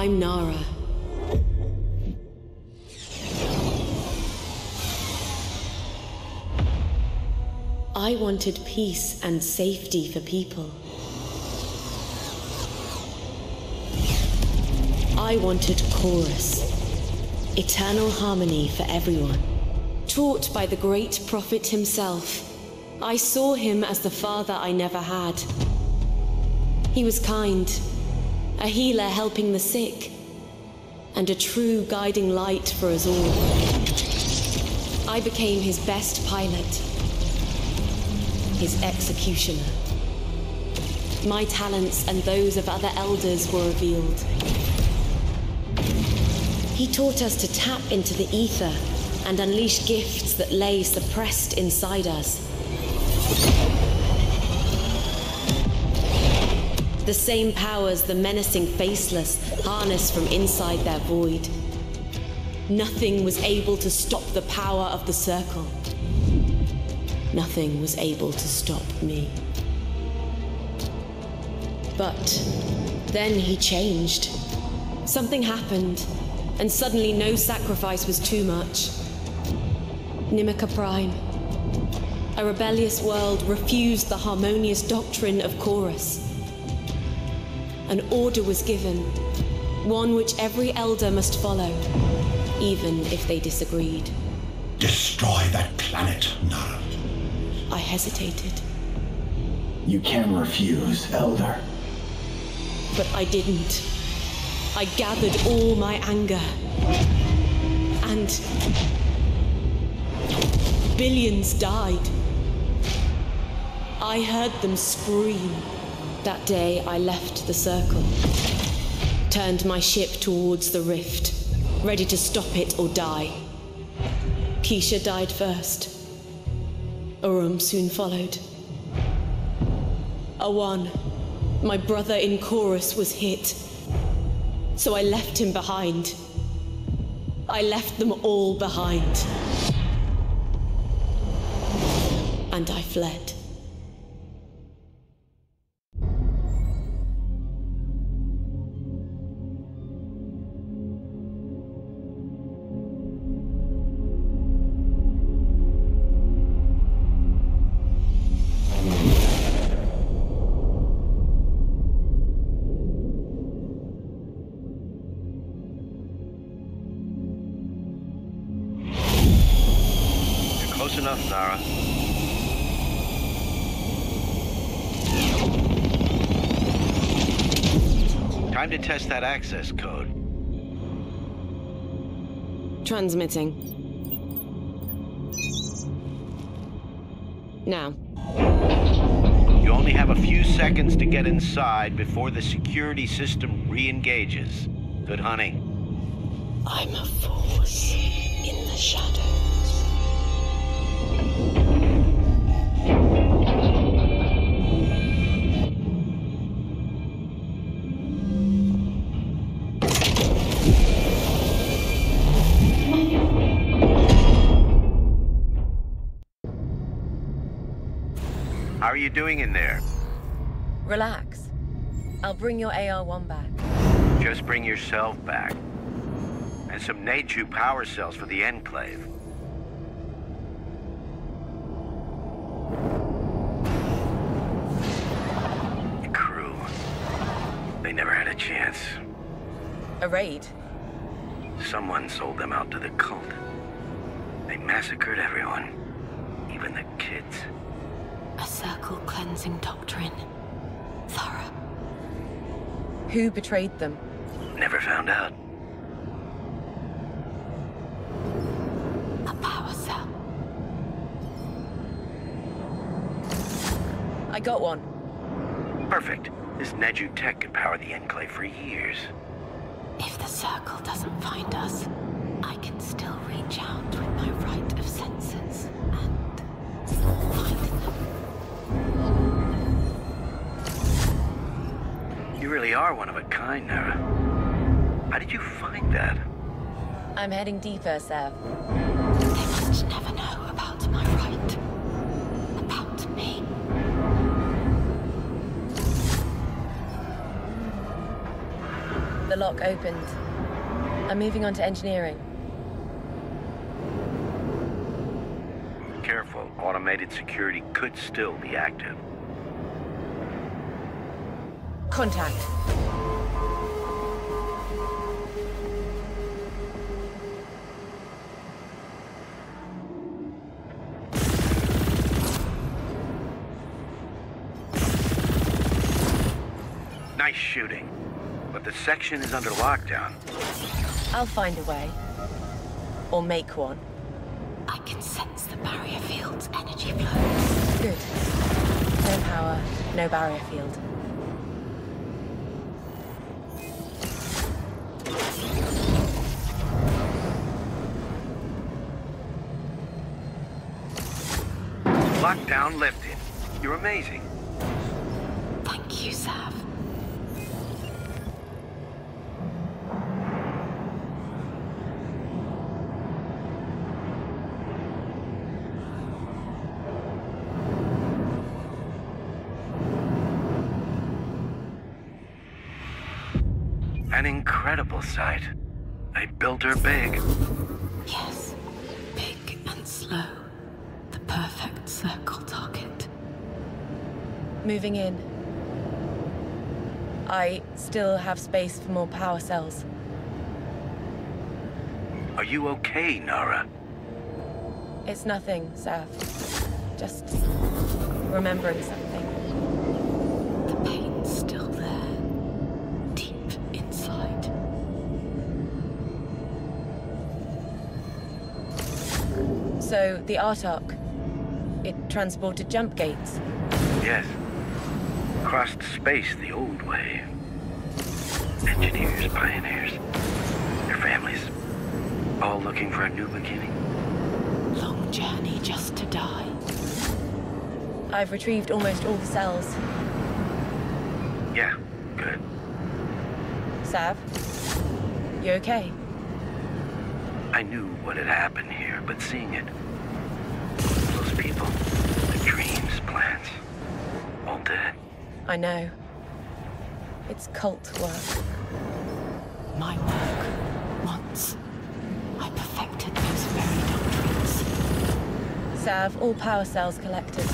I'm Nara. I wanted peace and safety for people. I wanted chorus, eternal harmony for everyone. Taught by the great prophet himself, I saw him as the father I never had. He was kind, a healer helping the sick, and a true guiding light for us all. I became his best pilot, his executioner. My talents and those of other elders were revealed. He taught us to tap into the ether and unleash gifts that lay suppressed inside us. The same powers the menacing faceless harness from inside their void. Nothing was able to stop the power of the circle. Nothing was able to stop me. But then he changed. Something happened, and suddenly no sacrifice was too much. Nimica Prime. A rebellious world refused the harmonious doctrine of Chorus. An order was given, one which every elder must follow, even if they disagreed. Destroy that planet, Nara. I hesitated, You can refuse, Elder. but I didn't. I gathered all my anger. And billions died. I heard them scream. That day I left the circle, turned my ship towards the rift, ready to stop it or die. Keisha died first. Urum soon followed. Awan, my brother in chorus, was hit. So I left him behind. I left them all behind. And I fled. Time to test that access code. Transmitting. Now, You only have a few seconds to get inside before the security system re-engages. Good hunting. I'm a force in the shadows. You doing in there? Relax. I'll bring your AR-1 back. Just bring yourself back. And some Neju power cells for the Enclave. The crew. They never had a chance. A raid? Someone sold them out to the cult. They massacred everyone. Even the kids. A circle cleansing doctrine. Thorough. Who betrayed them? Never found out. A power cell. I got one. Perfect. This Neju tech could power the Enclave for years. If the circle doesn't find us, I can still reach out really are one of a kind, Nara. How did you find that? I'm heading deeper, Sav. They must never know about my rite. About me. The lock opened. I'm moving on to engineering. Careful, automated security could still be active. Contact. Nice shooting. But the section is under lockdown. I'll find a way. Or make one. I can sense the barrier field's energy flow. Good. No power, no barrier field. Lockdown lifted. You're amazing. Thank you, Sav. Moving in. I still have space for more power cells. Are you okay, Nara? It's nothing, Sav. Just remembering something. The pain's still there. Deep inside. So, the art arc. It transported jump gates. Yes. Crossed space the old way. Engineers, pioneers, their families, all looking for a new beginning. Long journey just to die. I've retrieved almost all the cells. Yeah, good. Sav? You okay? I knew what had happened here, but seeing it. I know. It's cult work. My work. Once. I perfected those very doctrines. Sav, all power cells collected.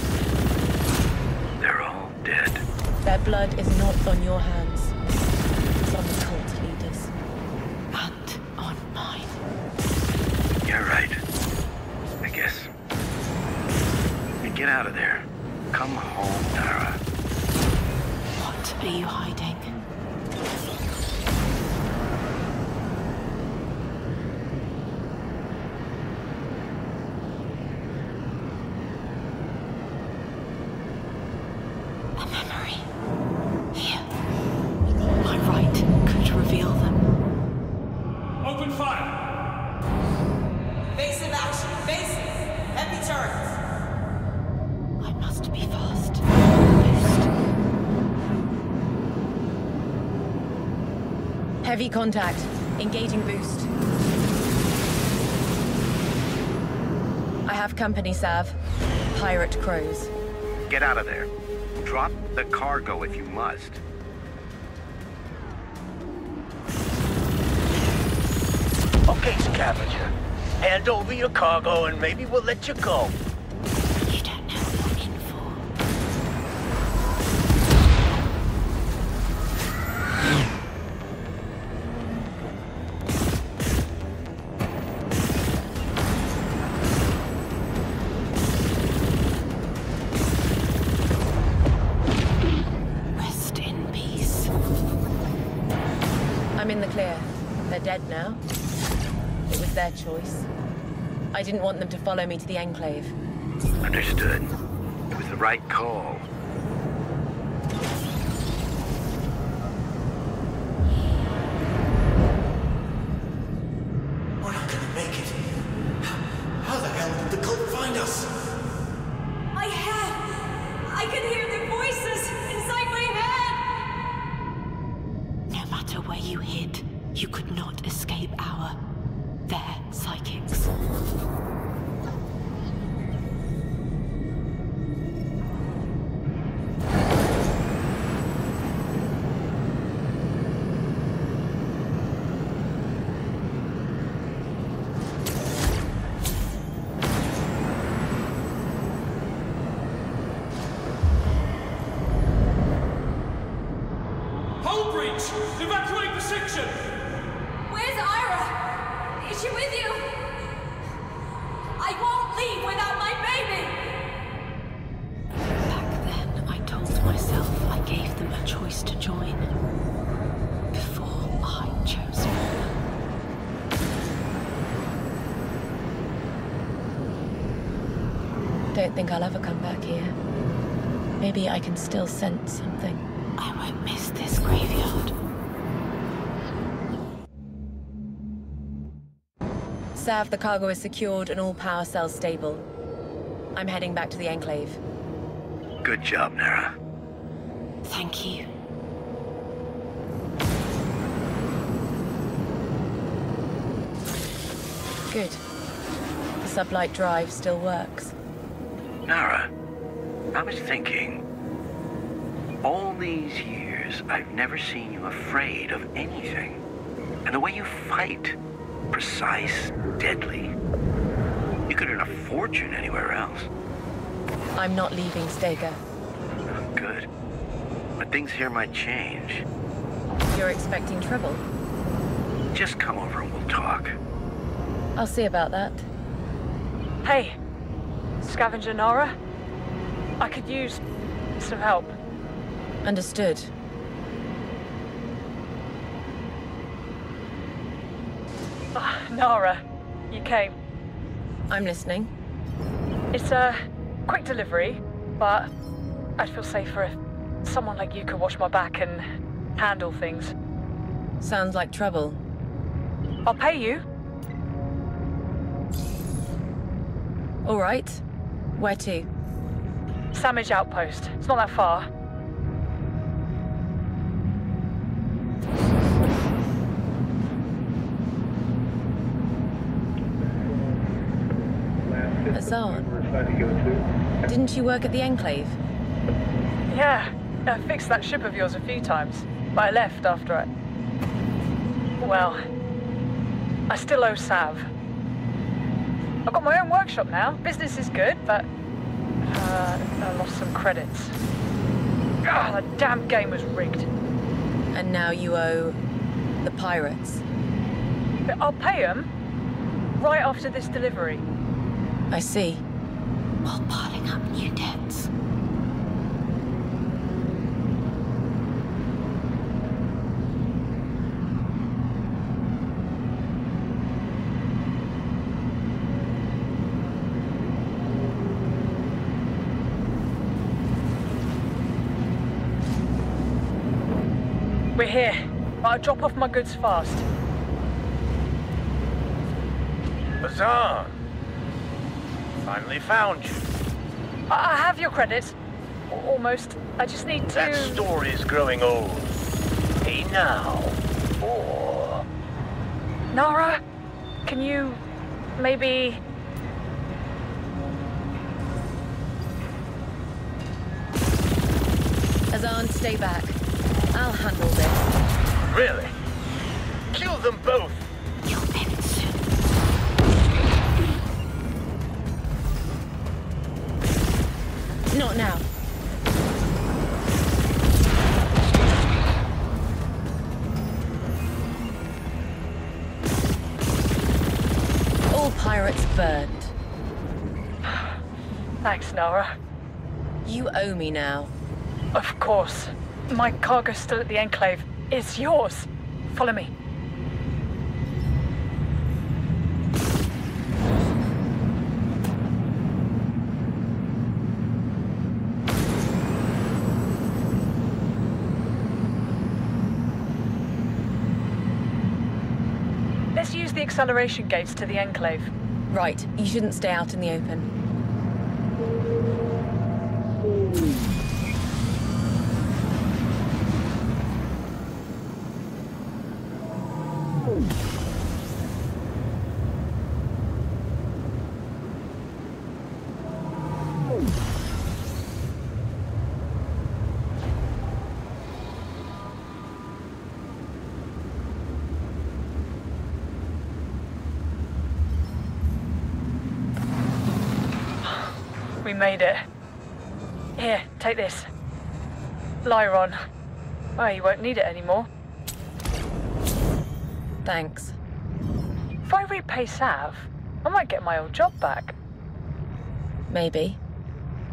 They're all dead. Their blood is not on your hands. Contact. Engaging boost. I have company, Sav. Pirate crows. Get out of there. Drop the cargo if you must. Okay, scavenger. Hand over your cargo and maybe we'll let you go. Didn't want them to follow me to the Enclave. Understood. It was the right call. Can still sense something. I won't miss this graveyard. Sav, the cargo is secured and all power cells stable. I'm heading back to the Enclave. Good job, Nara. Thank you. Good. The sublight drive still works. Nara, I was thinking. All these years, I've never seen you afraid of anything. And the way you fight, precise, deadly. You could earn a fortune anywhere else. I'm not leaving Stega. Good. But things here might change. You're expecting trouble? Just come over and we'll talk. I'll see about that. Hey, Scavenger Nora? I could use some help. Understood. Ah, Nara, you came. I'm listening. It's a quick delivery, but I'd feel safer if someone like you could watch my back and handle things. Sounds like trouble. I'll pay you. All right. Where to? Samage Outpost. It's not that far. Didn't you work at the Enclave? Yeah, I fixed that ship of yours a few times, but I left after I... Well, I still owe Sav. I've got my own workshop now. Business is good, but uh, I lost some credits. Ah, the damn game was rigged. And now you owe the pirates. But I'll pay them right after this delivery. I see. While piling up new debts. We're here, but I'll drop off my goods fast. Bazan! Finally found you. I I have your credit. Almost. I just need to... That story's growing old. Hey now, or Nara, can you maybe... Azan, stay back. I'll handle this. really? Kill them both! Not now. All pirates burned. Thanks, Nara. You owe me now. Of course. My cargo's still at the Enclave. It's yours. Follow me. Let's use the acceleration gates to the Enclave. Right, you shouldn't stay out in the open. Made it. Here, take this. Lyron. Well, you won't need it anymore. Thanks. If I repay Sav, I might get my old job back. Maybe.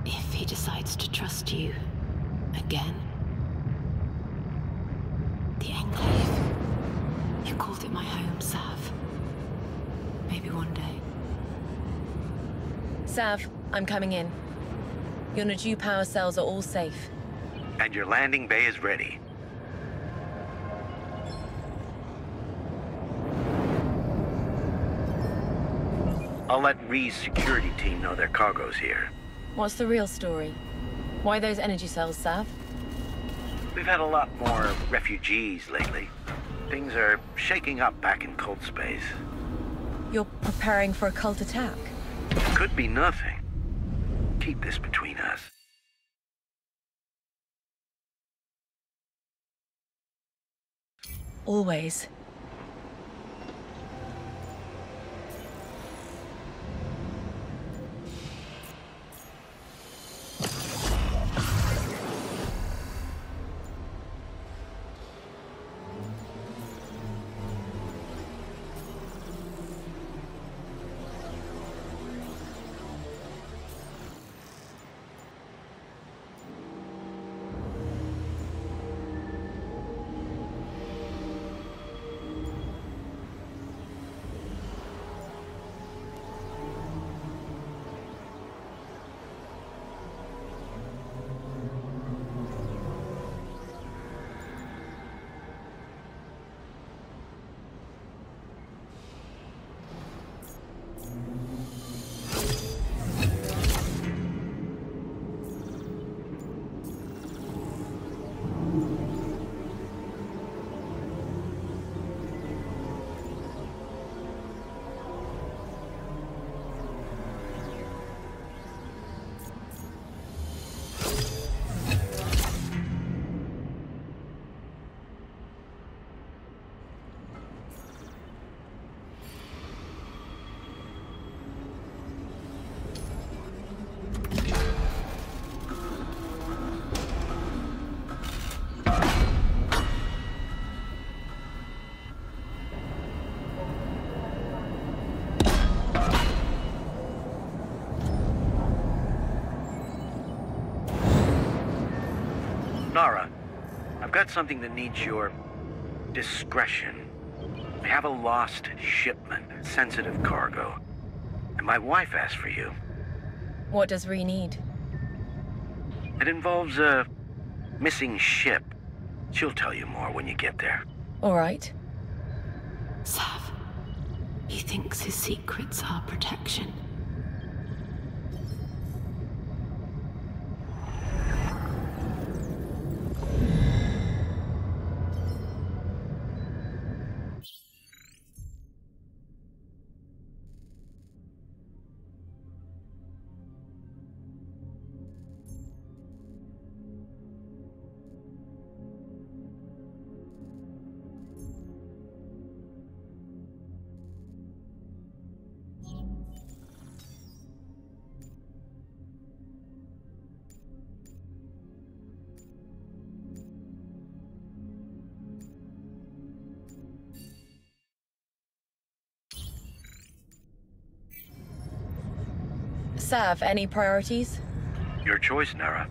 If he decides to trust you again. The Enclave. You called it my home, Sav. Maybe one day. Sav, I'm coming in. Your Naju power cells are all safe. And your landing bay is ready. I'll let Ree's security team know their cargo's here. What's the real story? Why those energy cells, Sav? We've had a lot more refugees lately. Things are shaking up back in cult space. You're preparing for a cult attack? Could be nothing. Keep this between us. Always. I've got something that needs your discretion. I have a lost shipment, sensitive cargo. And my wife asked for you. What does Ree need? It involves a missing ship. She'll tell you more when you get there. All right. Sav. He thinks his secrets are protection. Sav, any priorities? Your choice, Nara.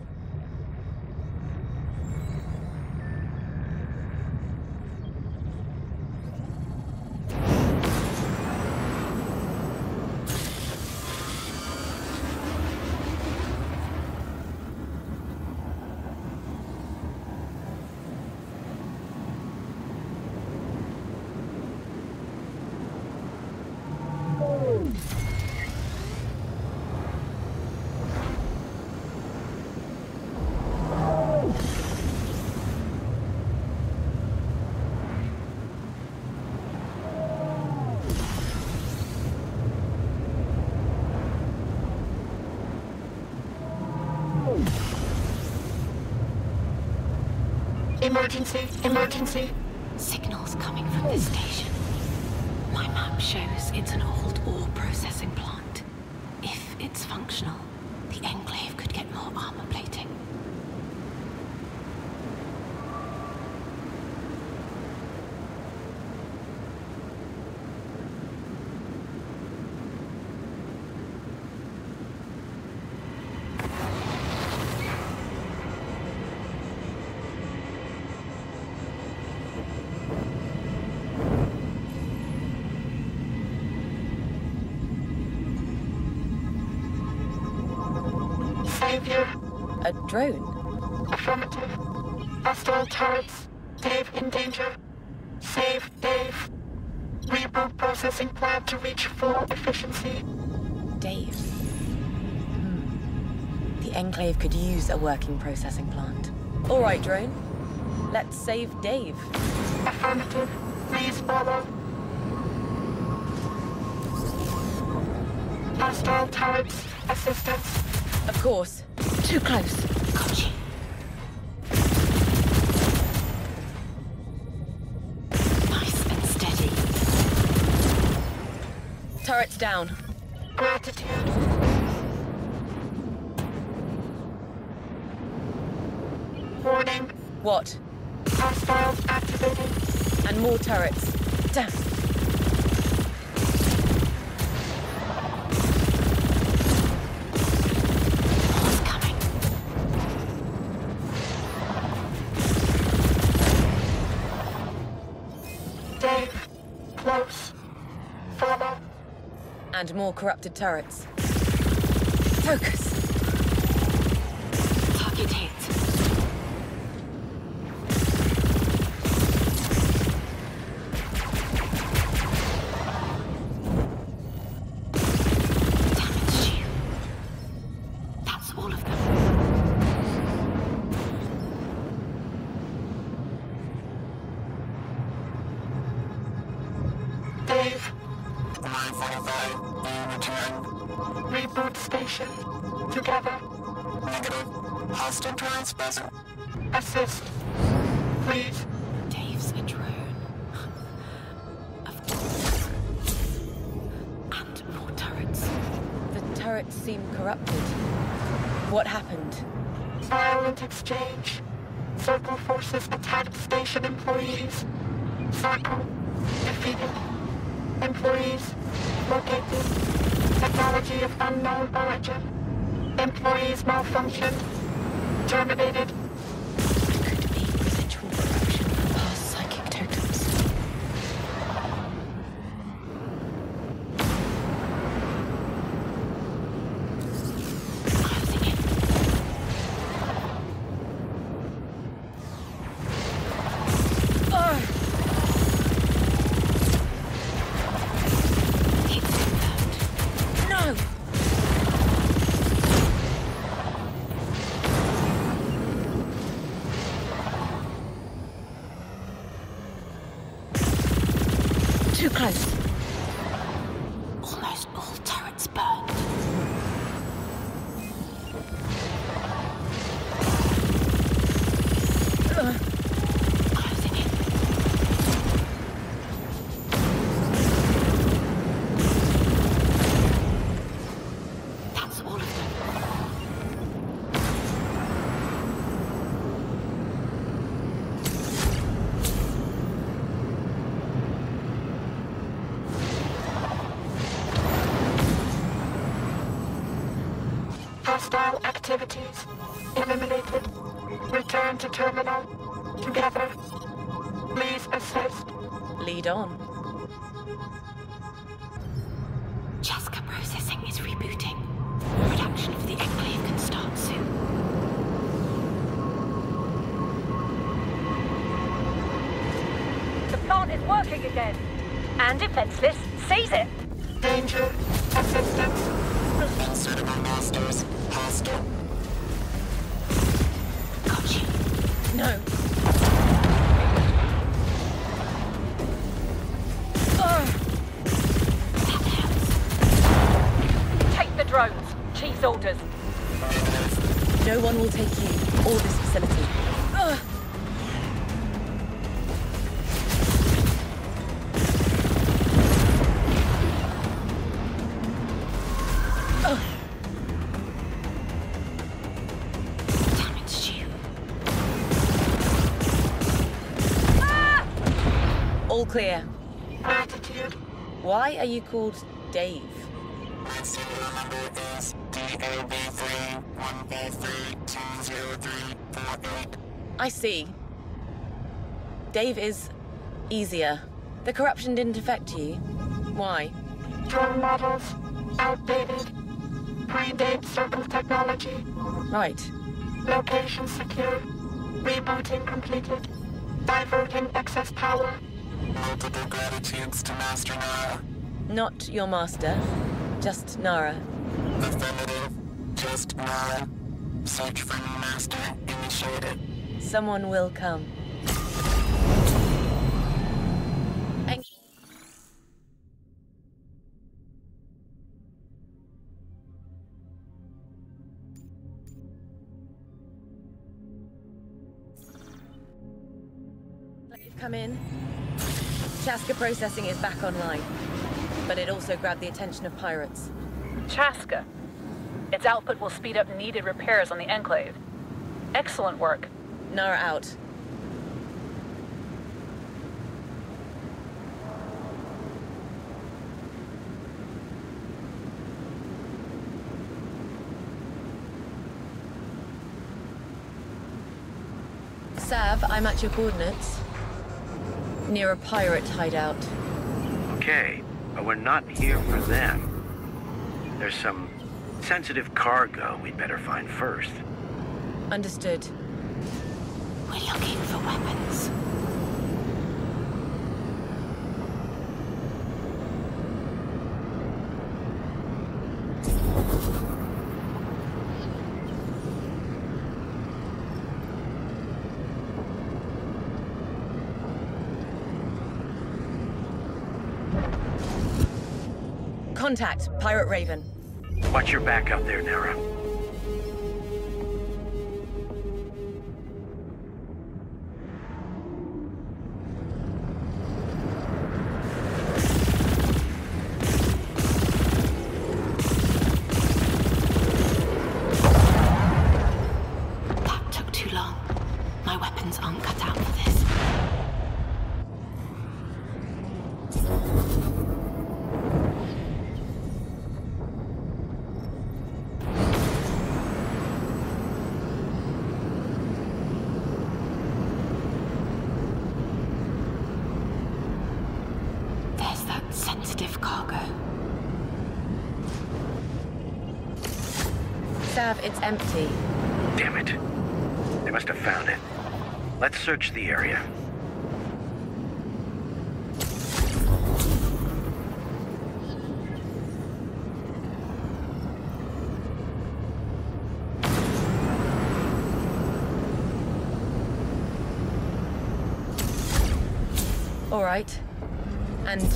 A drone? Affirmative. Hostile turrets. Dave in danger. Save Dave. Reboot processing plant to reach full efficiency. Dave. Hmm. The Enclave could use a working processing plant. All right, drone. Let's save Dave. Affirmative. Please follow. Hostile turrets. Assistance. Of course. Too close. Got you. Nice and steady. Turret's down. Gratitude. Warning. What? Hostiles activated. And more turrets. Damn. More corrupted turrets. Focus. Activities. Eliminated. Return to terminal. Together. Please assist. Lead on. Are you called Dave? Serial number is DAB3-1B3-20348. I see. Dave is easier. The corruption didn't affect you. Why? Drone models. Outdated. Braindate Circle technology. Right. Location secure. Rebooting completed. Diverting excess power. Multiple gratitudes to Master Nara. Not your master, just Nara. Affirmative. Just Nara. Search for new master initiated. Someone will come. Come in. Chaska processing is back online, but it also grabbed the attention of pirates. Chaska. Its output will speed up needed repairs on the Enclave. Excellent work. Nara out. Sav, I'm at your coordinates. Near a pirate hideout. Okay, but we're not here for them. There's some sensitive cargo we'd better find first. Understood. We're looking for weapons. Contact, Pirate Raven. Watch your back out there, Nara.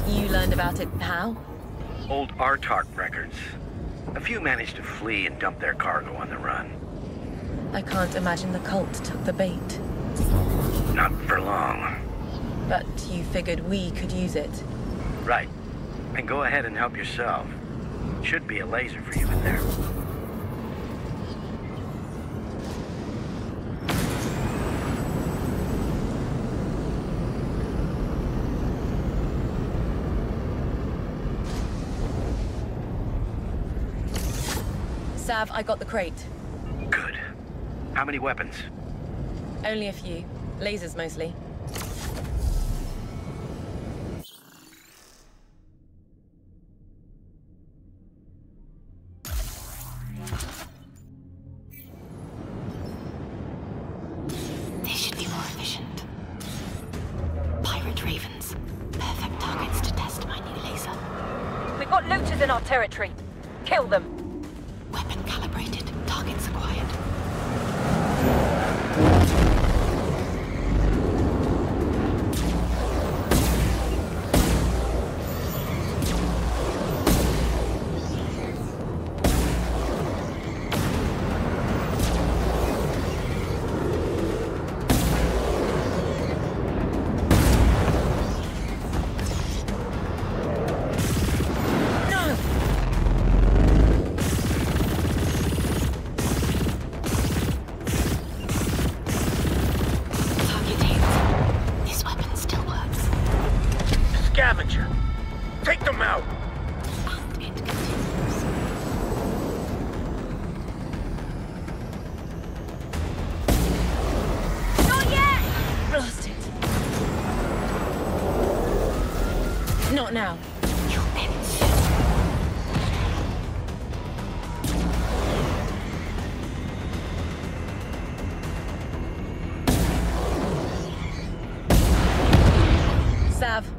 You learned about it how? Old Artark records. A few managed to flee and dump their cargo on the run. I can't imagine the cult took the bait. Not for long. But you figured we could use it. Right. And go ahead and help yourself. Should be a laser for you in there. Sav, I got the crate. Good. How many weapons? Only a few. Lasers mostly. This should be more efficient. Pirate ravens. Perfect targets to test my new laser. We've got looters in our territory. Kill them.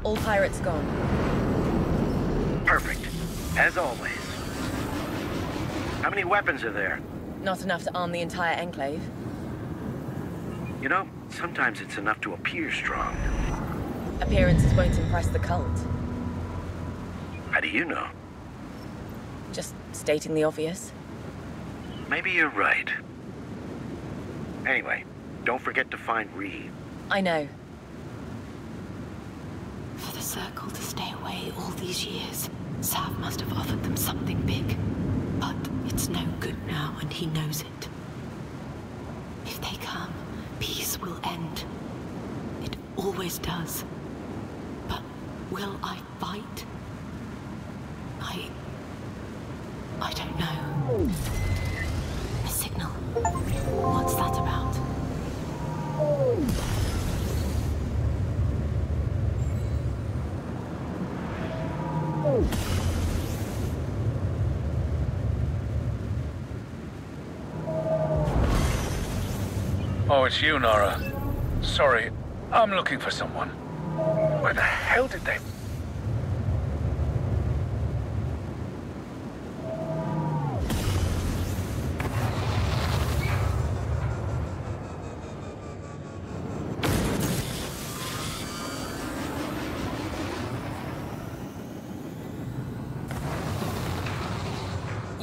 All pirates gone. Perfect. As always. How many weapons are there? Not enough to arm the entire Enclave. You know, sometimes it's enough to appear strong. Appearances won't impress the cult. How do you know? Just stating the obvious. Maybe you're right. Anyway, don't forget to find Reed. I know. For the Circle to stay years, Sav must have offered them something big. But it's no good now, and he knows it. If they come, peace will end. It always does. But will I fight? I... I don't know. It's you, Nara. Sorry, I'm looking for someone. Where the hell did they...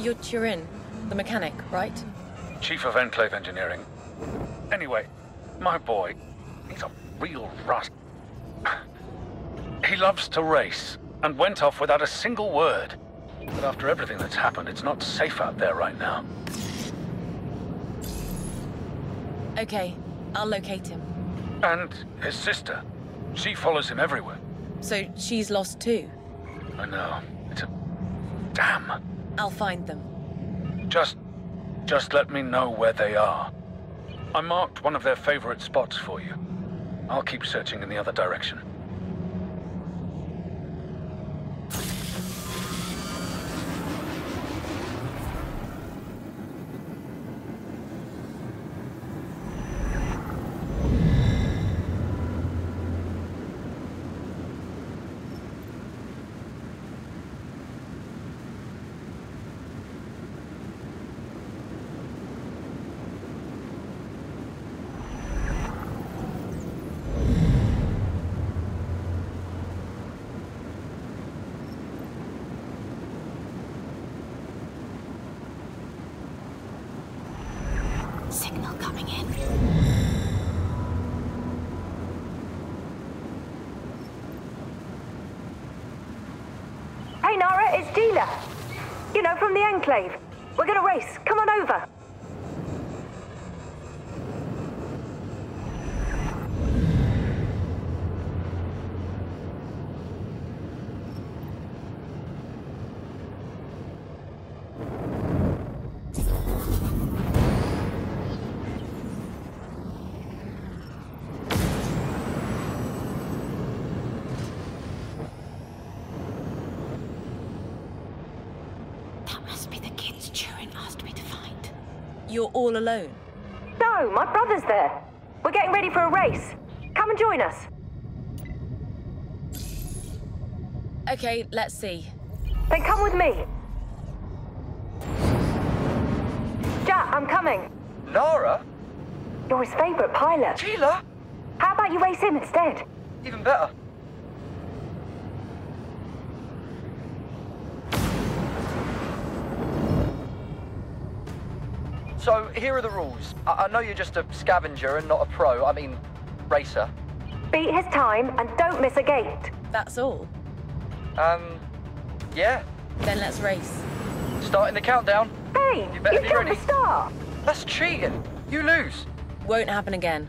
You're Turin, the mechanic, right? Chief of Enclave Engineering. Anyway, my boy, he's a real rust. He loves to race, and went off without a single word. But after everything that's happened, it's not safe out there right now. Okay, I'll locate him. And his sister. She follows him everywhere. So she's lost too? I know. It's a... Damn. I'll find them. Just... just let me know where they are. I marked one of their favorite spots for you. I'll keep searching in the other direction. Signal coming in. Hey, Nara, it's Gina. You know, from the Enclave. We're gonna race. Come on over. That must be the kids Turin asked me to find. You're all alone? No, my brother's there. We're getting ready for a race. Come and join us. Okay, let's see. Then come with me. Jack, I'm coming. Nara? You're his favorite pilot. Sheila? How about you race him instead? Even better. So, here are the rules. I, I know you're just a scavenger and not a pro. I mean, racer. Beat his time and don't miss a gate. That's all? Um, yeah. Then let's race. Starting the countdown. Hey, You better you be killed ready. the star. That's cheating. You lose. Won't happen again.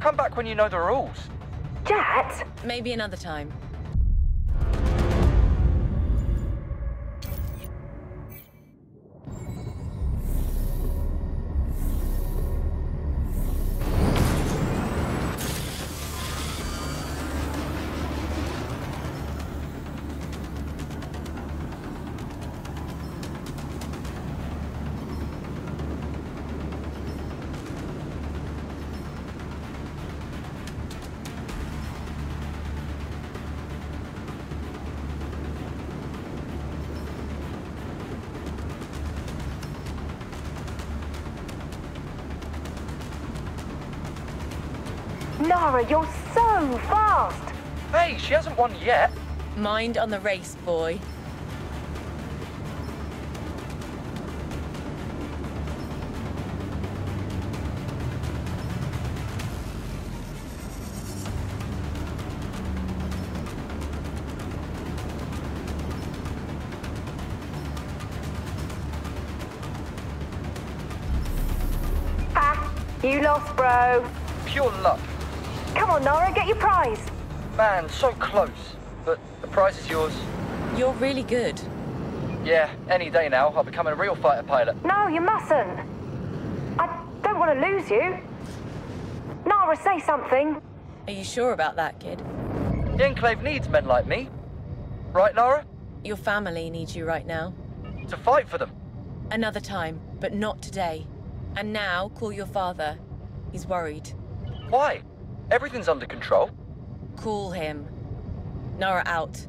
Come back when you know the rules. Jat? Maybe another time. Nara, you're so fast! Hey, she hasn't won yet. Mind on the race, boy. Ah, you lost, bro. Pure luck. Come on, Nara, get your prize. Man, so close. But the prize is yours. You're really good. Yeah, any day now, I'll become a real fighter pilot. No, you mustn't. I don't want to lose you. Nara, say something. Are you sure about that, kid? The Enclave needs men like me. Right, Nara? Your family needs you right now. To fight for them. Another time, but not today. And now, call your father. He's worried. Why? Everything's under control. Call him. Nara out.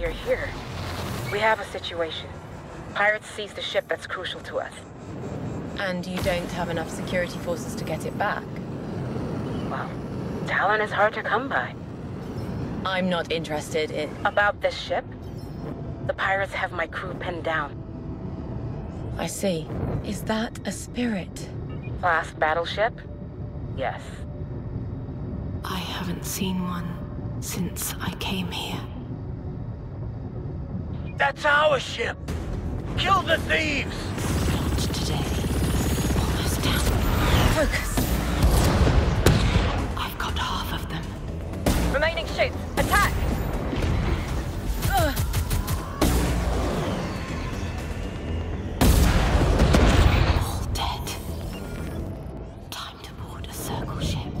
You're here. We have a situation. Pirates seized a ship that's crucial to us. And you don't have enough security forces to get it back? Well, talent is hard to come by. I'm not interested in... About this ship? The pirates have my crew pinned down. I see. Is that a spirit? Last battleship? Yes. I haven't seen one since I came here. That's our ship! Kill the thieves! Not today. Almost down. Focus! I've got half of them. Remaining ships, attack! Ugh. All dead. Time to board a circle ship.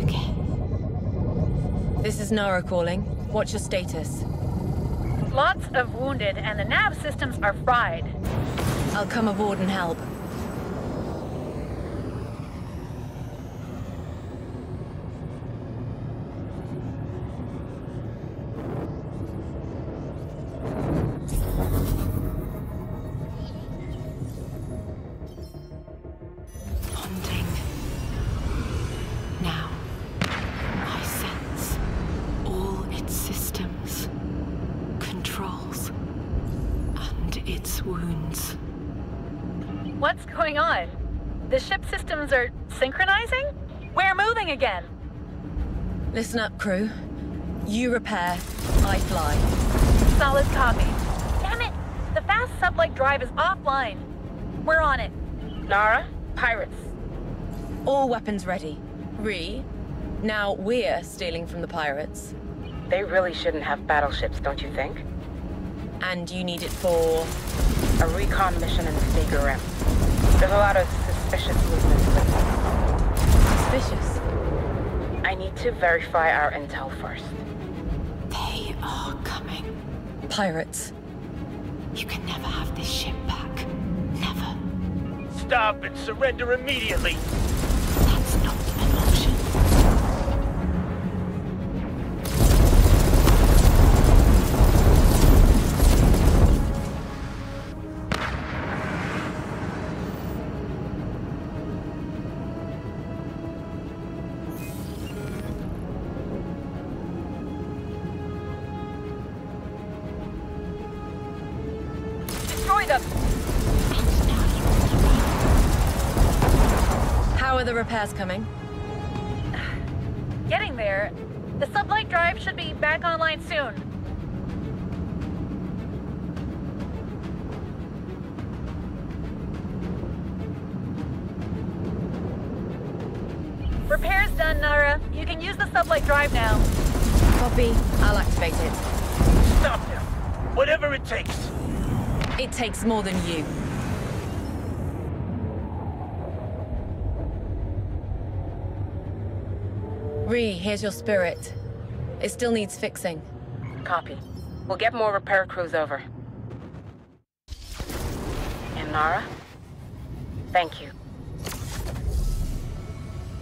Again. This is Nara calling. What's your status? Lots of wounded, and the nav systems are fried. I'll come aboard and help. Crew. You repair, I fly. Solid copy. Damn it! The fast sublight drive is offline. We're on it. Nara, pirates. All weapons ready. Re, now we're stealing from the pirates. They really shouldn't have battleships, don't you think? And you need it for... A recon mission in the Staker Rim. There's a lot of suspicious movements. Suspicious? I need to verify our intel first. They are coming. Pirates. You can never have this ship back. Never. Stop and surrender immediately! How are the repairs coming? Getting there. The sublight drive should be back online soon. Repairs done, Nara. You can use the sublight drive now. Copy. I'll activate it. Stop them. Whatever it takes. It takes more than you. Ree, here's your spirit. It still needs fixing. Copy. We'll get more repair crews over. And Nara? Thank you.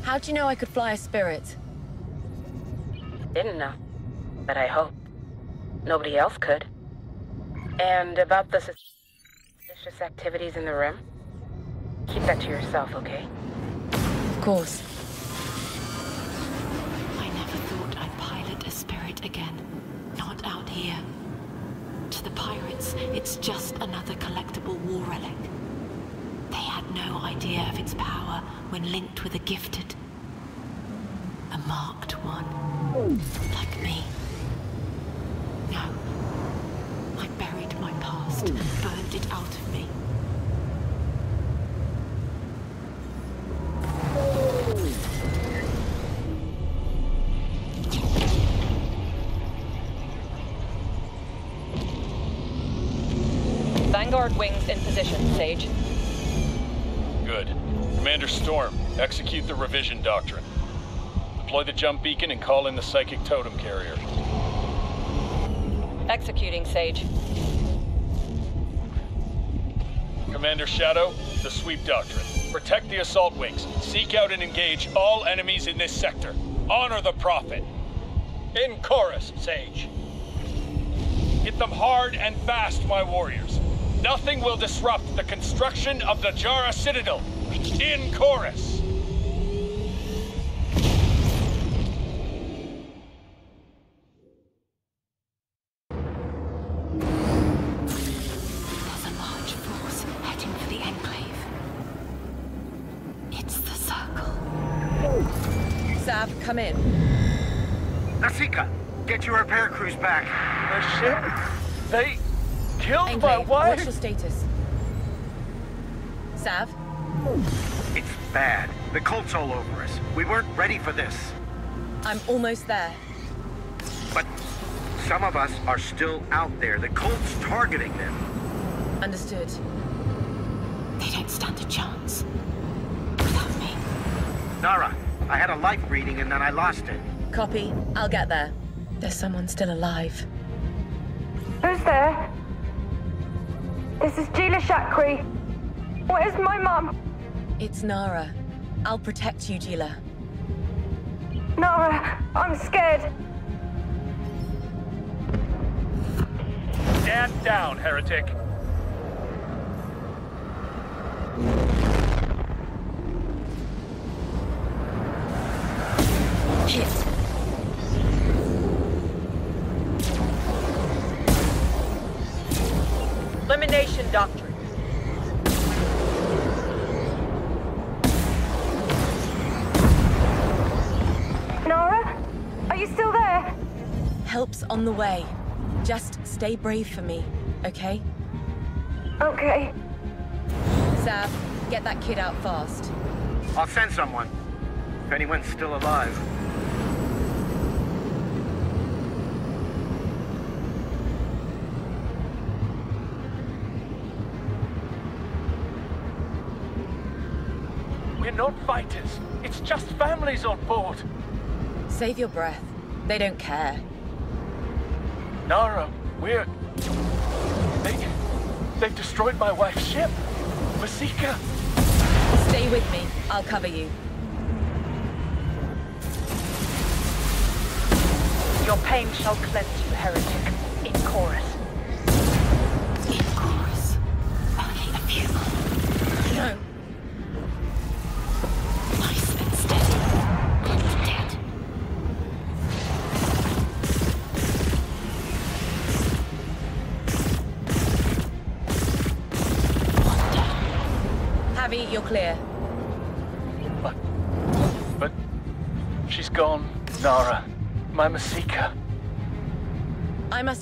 How'd you know I could fly a spirit? Didn't know. But I hope. Nobody else could. And about the suspicious activities in the room? Keep that to yourself, okay? Of course. It's just another collectible war relic. They had no idea of its power when linked with a gifted. A marked one. Like me. No. I buried my past, burned it out of me. Vanguard wings in position, Sage. Good. Commander Storm, execute the revision doctrine. Deploy the jump beacon and call in the psychic totem carrier. Executing, Sage. Commander Shadow, the sweep doctrine. Protect the assault wings. Seek out and engage all enemies in this sector. Honor the Prophet. In chorus, Sage. Hit them hard and fast, my warriors. Nothing will disrupt the construction of the Jara Citadel. In chorus. Killed Enclave, my wife? what's your status? Sav? It's bad. The cult's all over us. We weren't ready for this. I'm almost there. But some of us are still out there. The cult's targeting them. Understood. They don't stand a chance. Without me. Nara, I had a life reading and then I lost it. Copy. I'll get there. There's someone still alive. Who's there? This is Gila Shakri. Where's my mum? It's Nara. I'll protect you, Gila. Nara, I'm scared. Stand down, heretic. Hit. Doctrine. Nara? Are you still there? Help's on the way. Just stay brave for me, okay? Okay. Sav, get that kid out fast. I'll send someone. If anyone's still alive. Not fighters. It's just families on board. Save your breath. They don't care. Nara, we're... They... They've destroyed my wife's ship. Masika. Stay with me. I'll cover you. Your pain shall cleanse you, heretic. In chorus.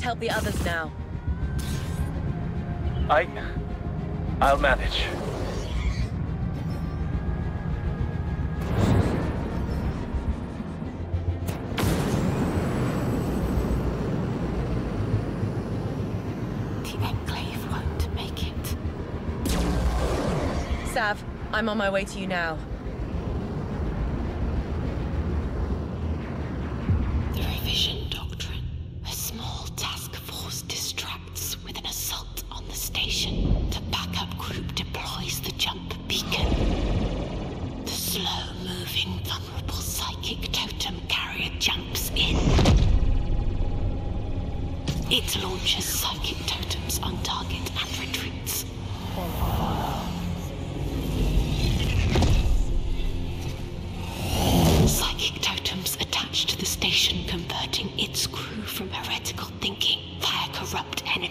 Help the others now. I... I'll manage. The Enclave won't make it. Sav, I'm on my way to you now.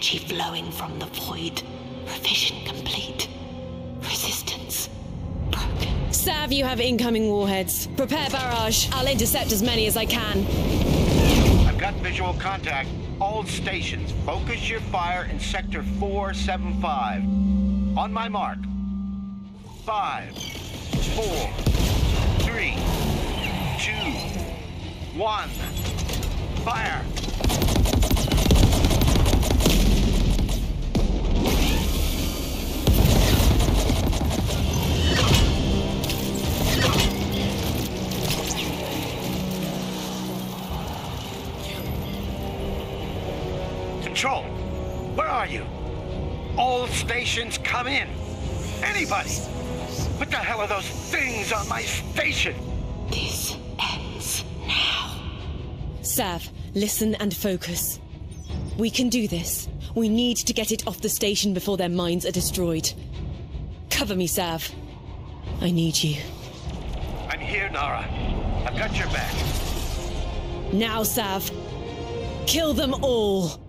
Energy flowing from the void. Revision complete. Resistance broken. Sav, you have incoming warheads. Prepare barrage. I'll intercept as many as I can. I've got visual contact. All stations, focus your fire in Sector 475. On my mark. Five, four, three, two, one. Fire! Control, where are you? All stations come in. Anybody! What the hell are those things on my station? This ends now. Sav, listen and focus. We can do this. We need to get it off the station before their minds are destroyed. Cover me, Sav. I need you. I'm here, Nara. I've got your back. Now, Sav. Kill them all.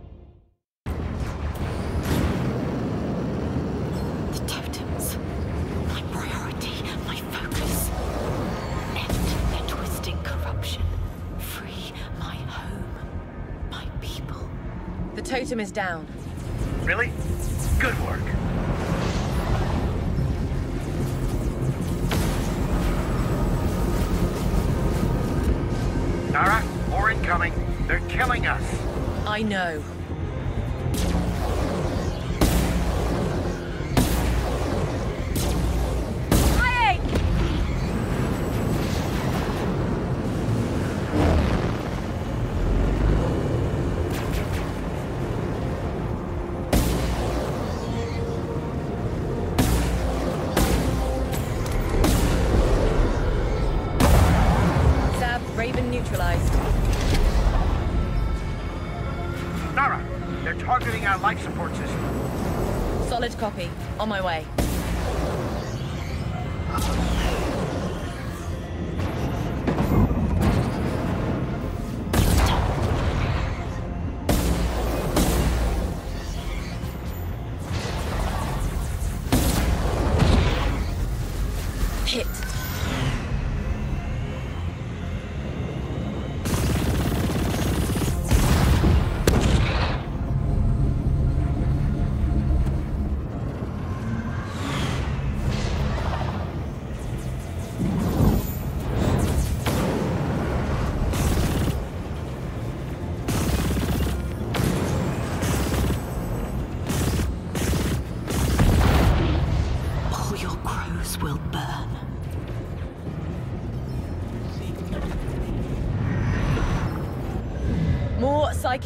Totem is down. Really? Good work. Nara, more incoming. They're killing us. I know.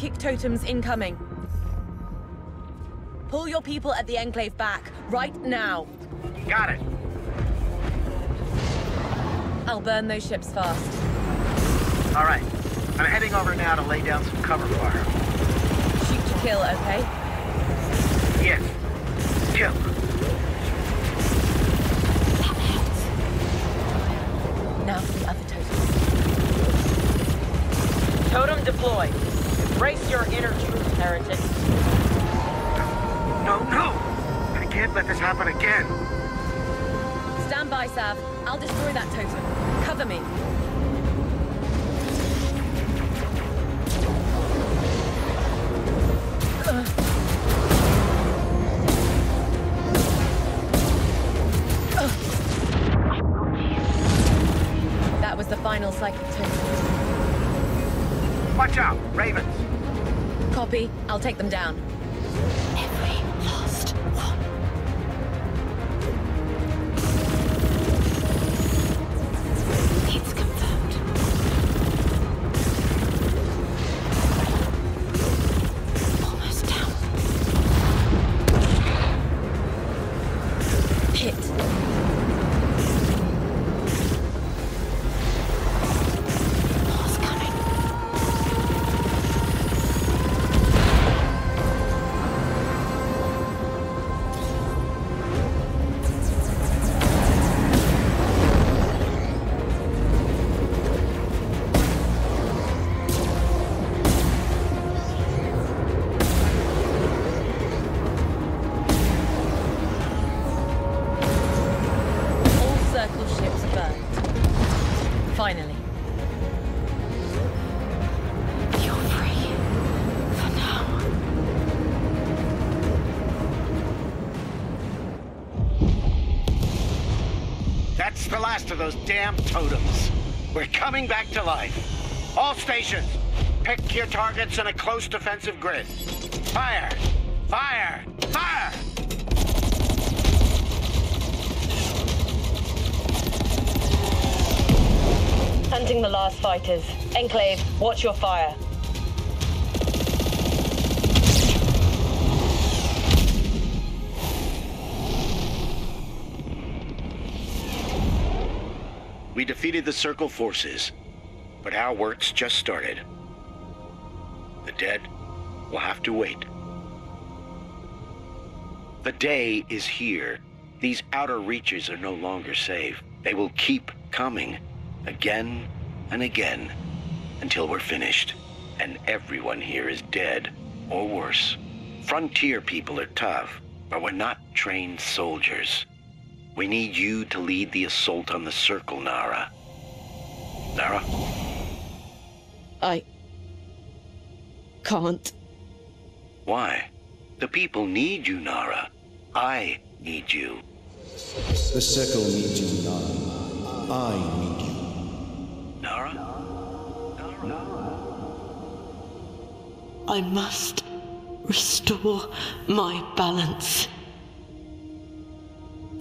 Psychic totems incoming. Pull your people at the Enclave back, right now. Got it. I'll burn those ships fast. All right. I'm heading over now to lay down some cover fire. Shoot to kill, okay? Yes. Kill. Now for the other totems. Totem deployed. Embrace your inner truth, heretic. No, no! I can't let this happen again. Stand by, Sav. I'll destroy that totem. Cover me. Take them down. Of those damn totems. We're coming back to life. All stations, pick your targets in a close defensive grid. Fire! Fire! Fire! Hunting the last fighters. Enclave, watch your fire. Defeated the Circle forces, but our work's just started. The dead will have to wait. The day is here. These outer reaches are no longer safe. They will keep coming again and again until we're finished. And everyone here is dead or worse. Frontier people are tough, but we're not trained soldiers. We need you to lead the assault on the Circle, Nara. Nara? I. can't. Why? The people need you, Nara. I need you. The Circle needs you, Nara. I need you. Nara? I must restore my balance.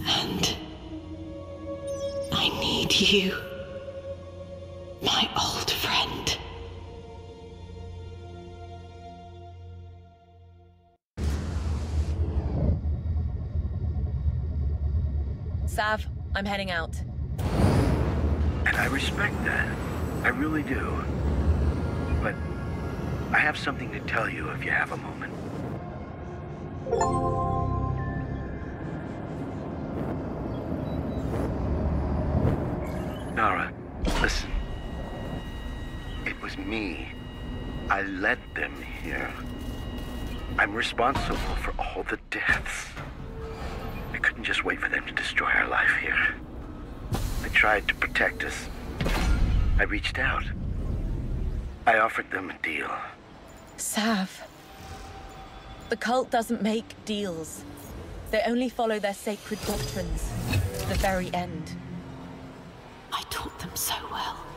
And I need you, my old friend. Sav, I'm heading out. And I respect that. I really do. But I have something to tell you if you have a moment. Nara, listen. It was me. I led them here. I'm responsible for all the deaths. I couldn't just wait for them to destroy our life here. They tried to protect us. I reached out. I offered them a deal. Sav. The cult doesn't make deals. They only follow their sacred doctrines to the very end. I taught them so well.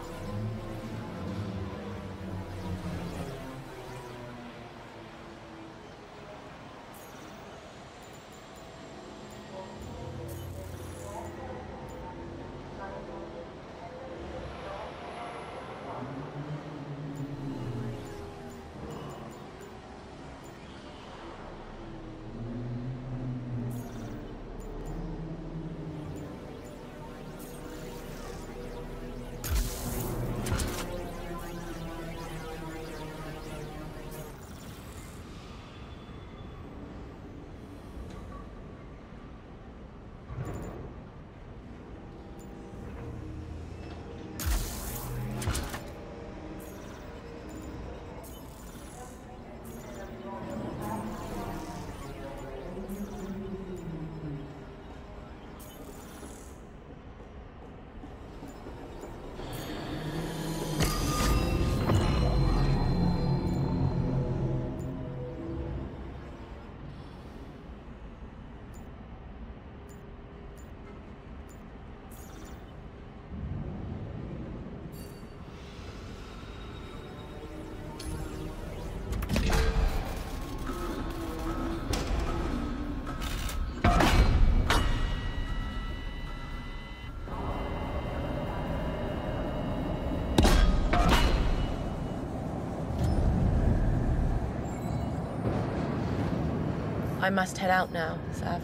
I must head out now, Sav.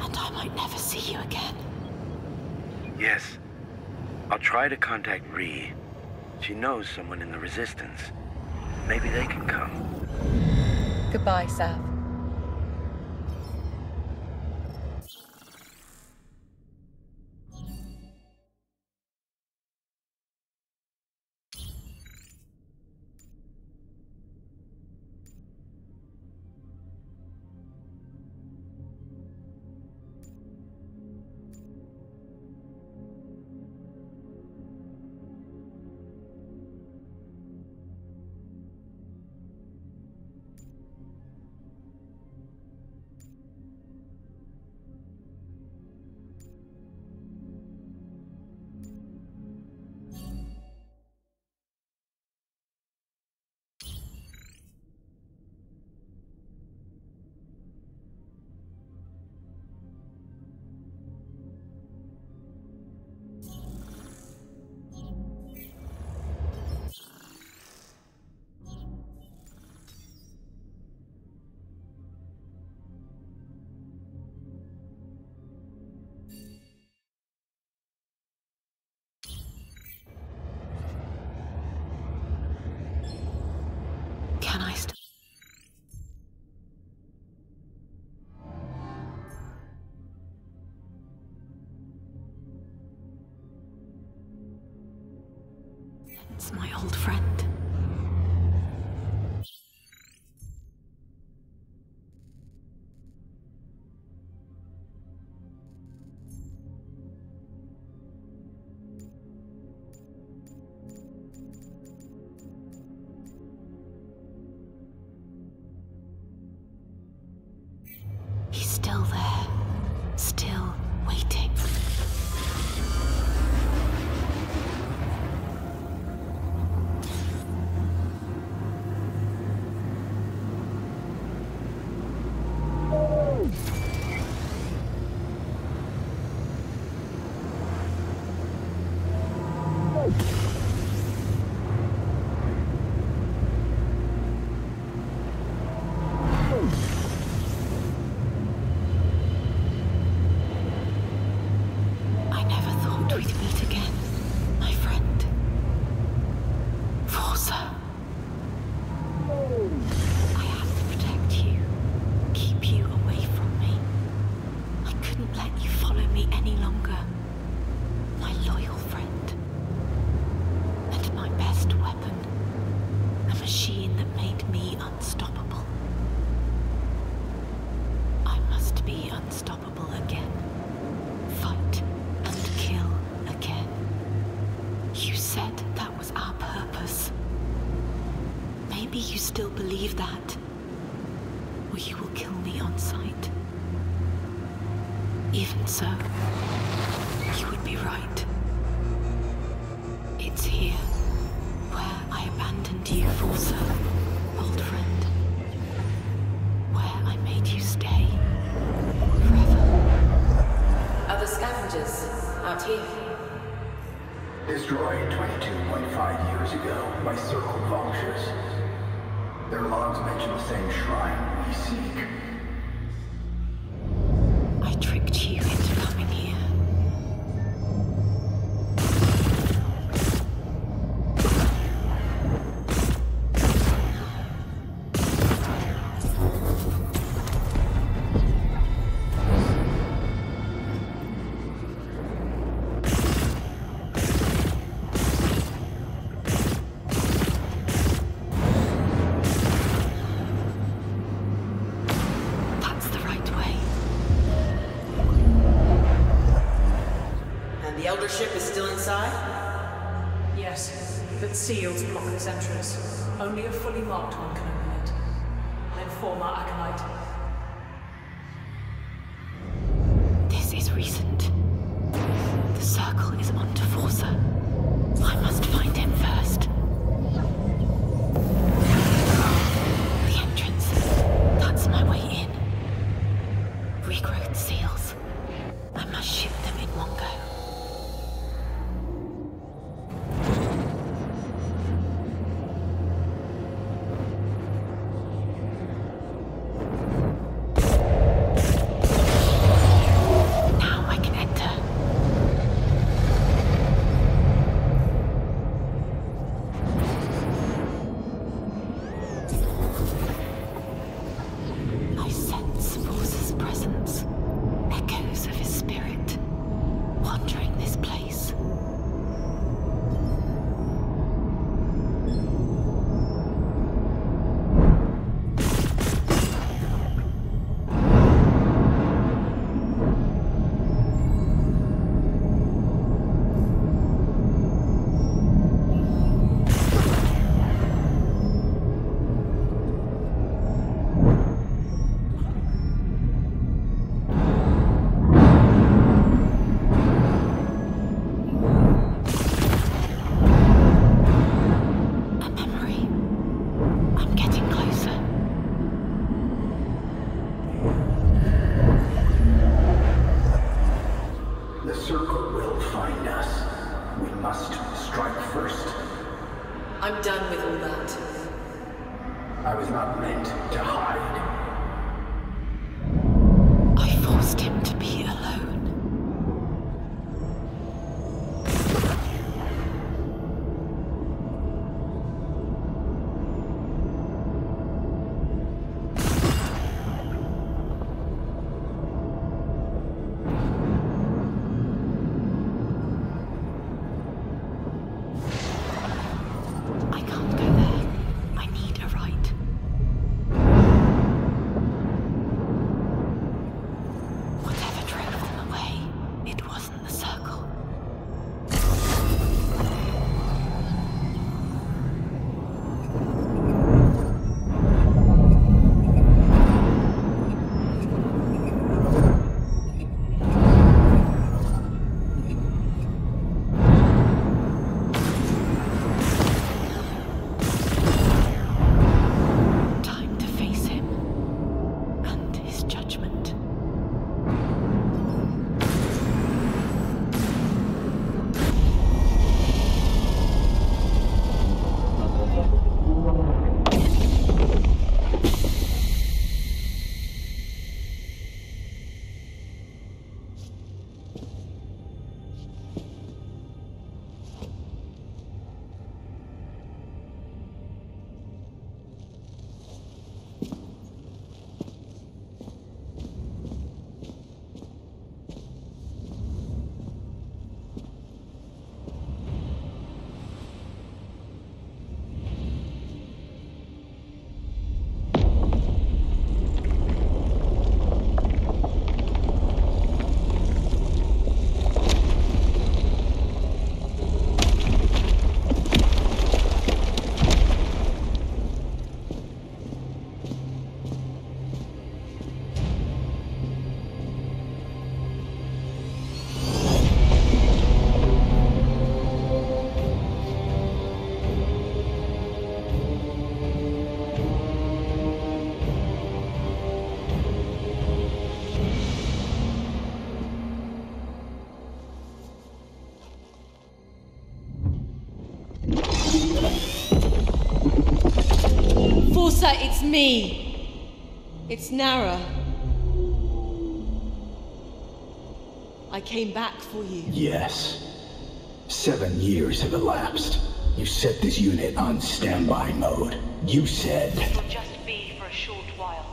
And I might never see you again. Yes. I'll try to contact Ree. She knows someone in the Resistance. Maybe they can come. Goodbye, Sav. Seals block this entrance. Me. It's Nara. I came back for you. Yes. Seven years have elapsed. You set this unit on standby mode. You said It'll just be for a short while.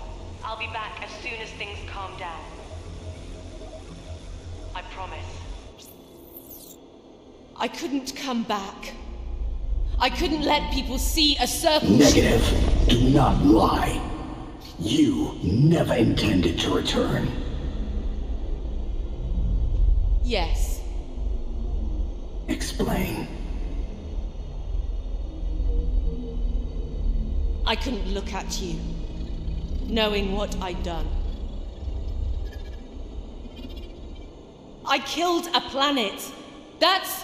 I'll be back as soon as things calm down. I promise. I couldn't come back. I couldn't let people see a circle. negative. Do not lie. You never intended to return. Yes. Explain. I couldn't look at you, knowing what I'd done. I killed a planet. That's.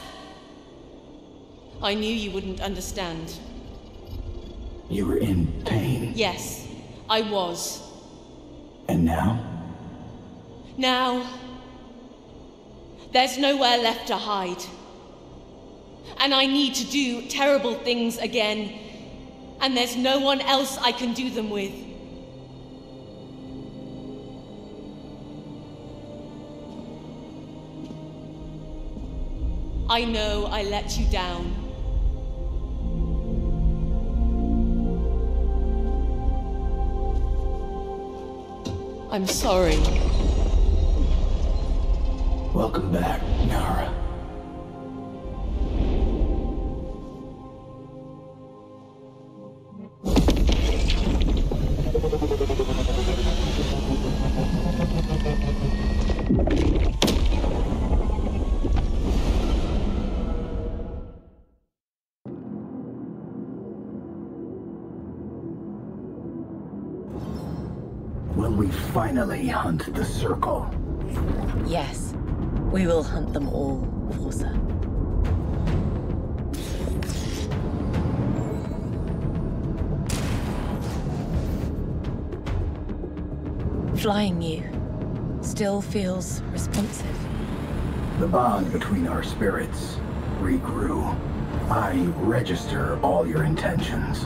I knew you wouldn't understand. You were in pain. Yes, I was. And now? Now, there's nowhere left to hide. And I need to do terrible things again, and there's no one else I can do them with. I know I let you down. I'm sorry. Welcome back, Nara. Finally hunt the circle? Yes, we will hunt them all, Forza. Flying you still feels responsive. The bond between our spirits regrew. I register all your intentions.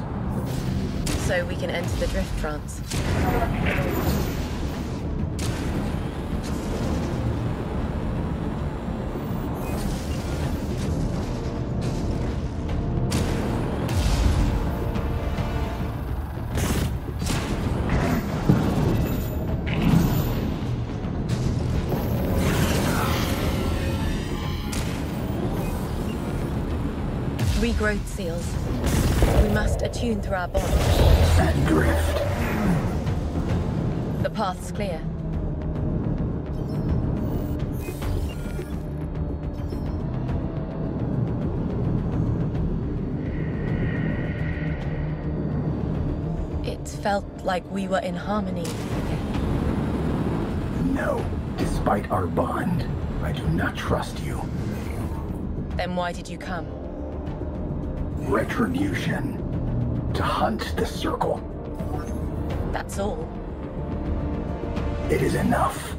So we can enter the drift trance. Regrowth seals. We must attune through our bond. And drift. The path's clear. It felt like we were in harmony. No. Despite our bond, I do not trust you. Then why did you come? Retribution. To hunt the circle. That's all. It is enough.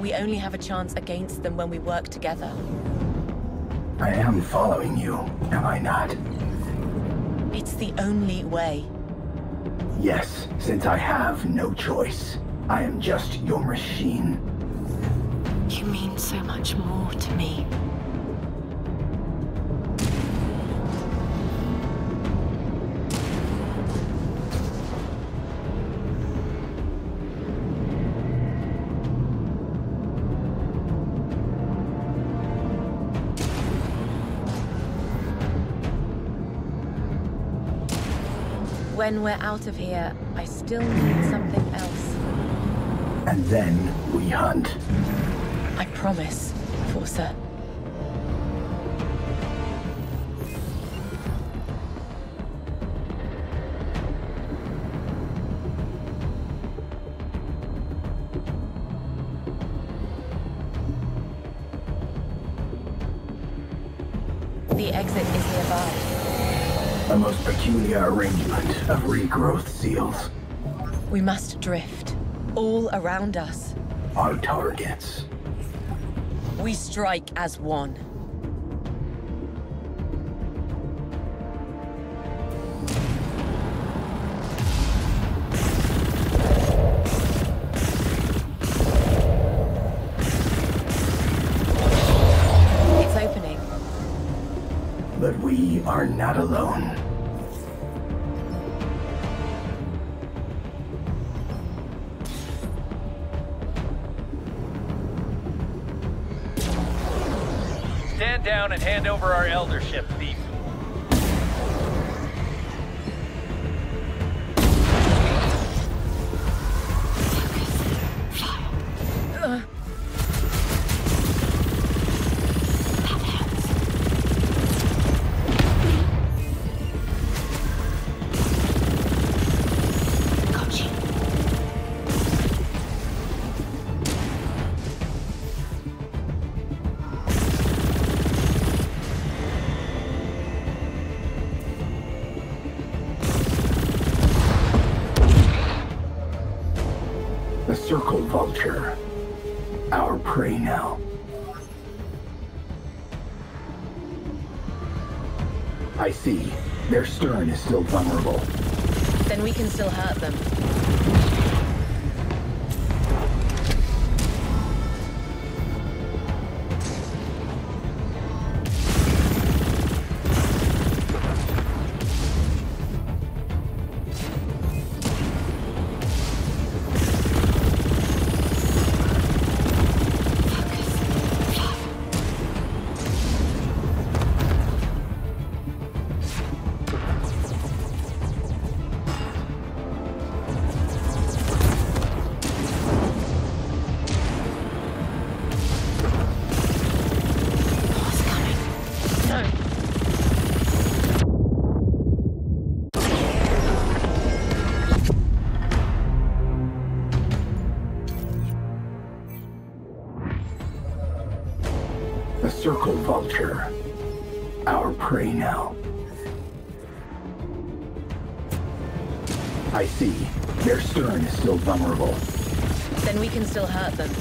We only have a chance against them when we work together. I am following you, am I not? It's the only way. Yes, since I have no choice. I am just your machine. You mean so much more to me. When we're out of here, I still need something else. And then we hunt. I promise, Forza. Peculiar arrangement of regrowth seals. We must drift. All around us. Our targets. We strike as one. It's opening. But we are not alone. And hand over our eldership, Their is still vulnerable. Then we can still hurt them. Still hurt them.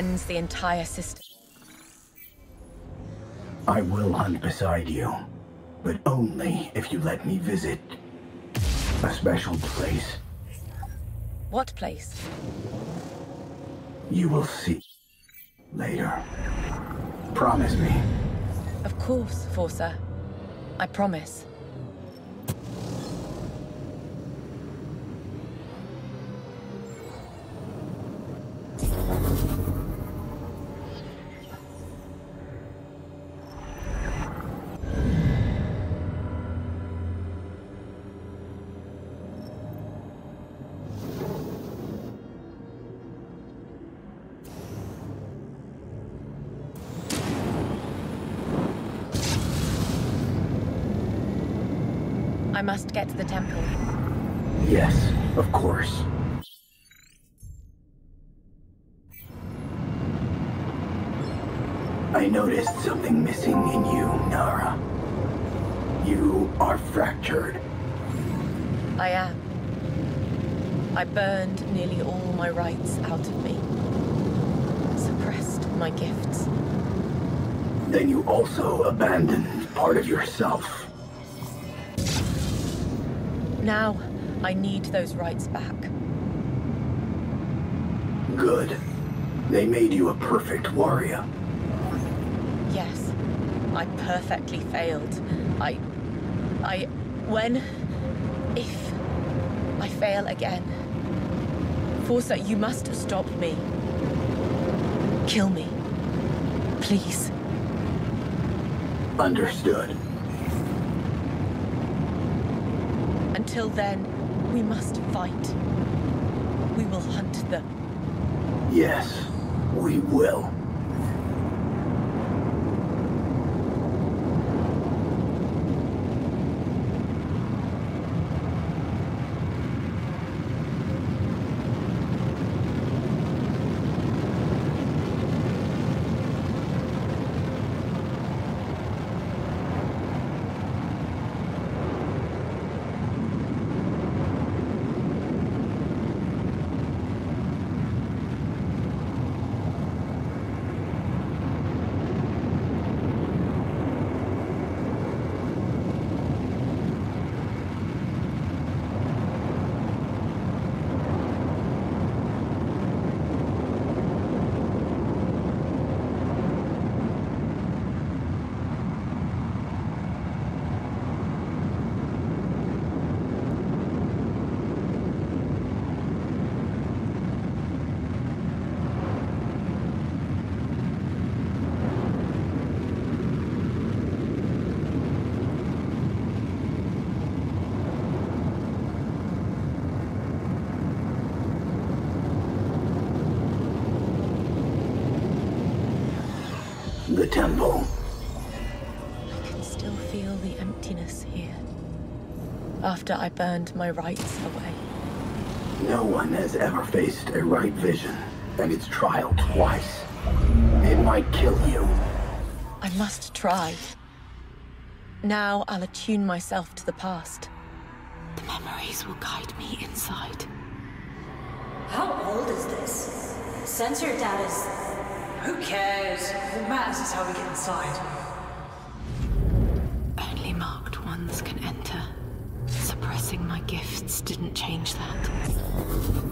Cleanse the entire system. I will hunt beside you, but only if you let me visit a special place. What place? You will see later. Promise me. Of course, Forza. I promise. Get to the temple. Those rites back. Good. They made you a perfect warrior. Yes, I perfectly failed. I. I. When. If. I fail again. Forza, you must stop me. Kill me. Please. Understood. Until then, we must fight. We will hunt them. Yes, we will. Burned my rites away. No one has ever faced a rite vision and its trial twice. It might kill you. I must try. Now I'll attune myself to the past. The memories will guide me inside. How old is this? Sensor data's... Who cares? What matters is how we get inside. Didn't change that.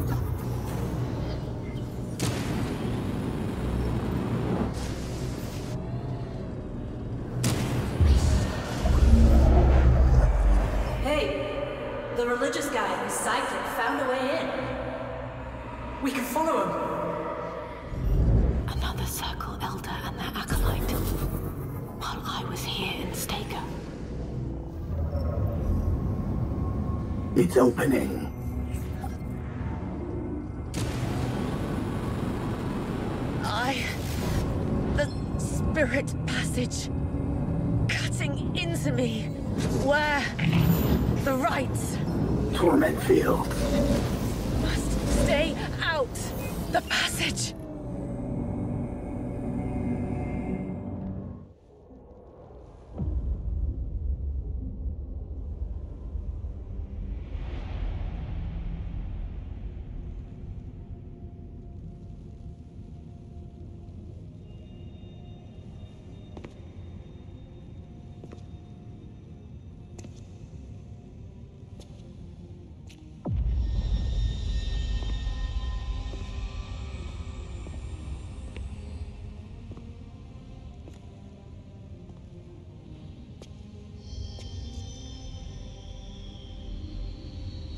The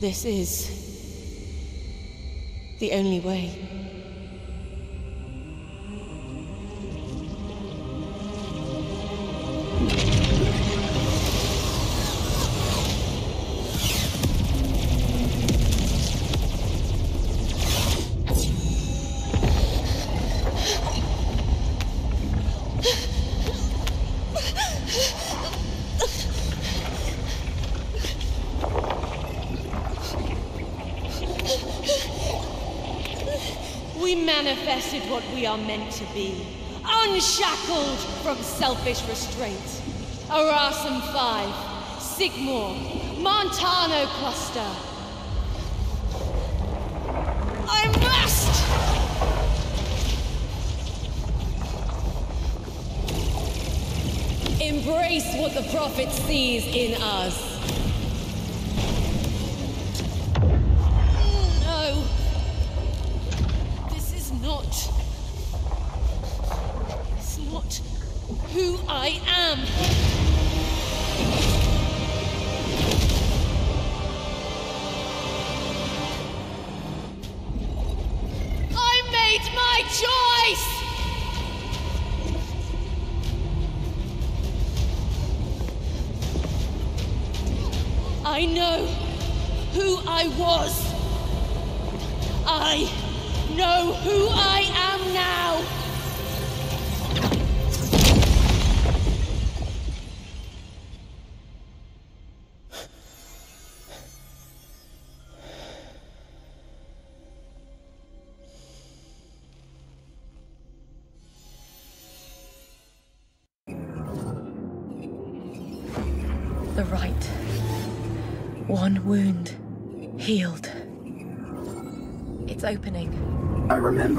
This is the only way. We are meant to be, unshackled from selfish restraint. Arasum 5, Sigmore, Montano Cluster. I must! Embrace what the Prophet sees in us.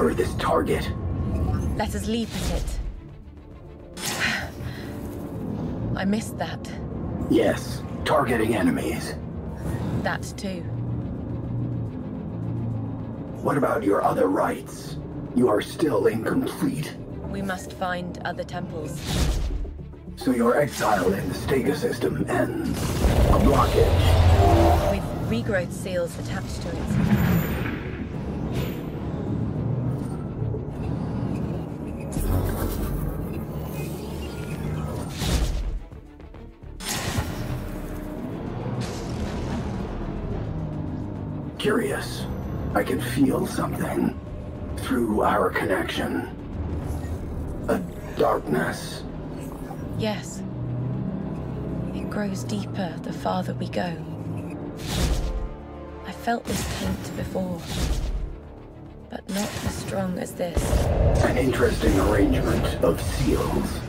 Remember this target. Let us leap at it. I missed that. Yes, targeting enemies. That too. What about your other rites? You are still incomplete. We must find other temples. So your exile in the Stega system ends. A blockage. With regrowth seals attached to it. Feel something through our connection. A darkness. Yes. It grows deeper the farther we go. I felt this taint before, but not as strong as this. An interesting arrangement of seals.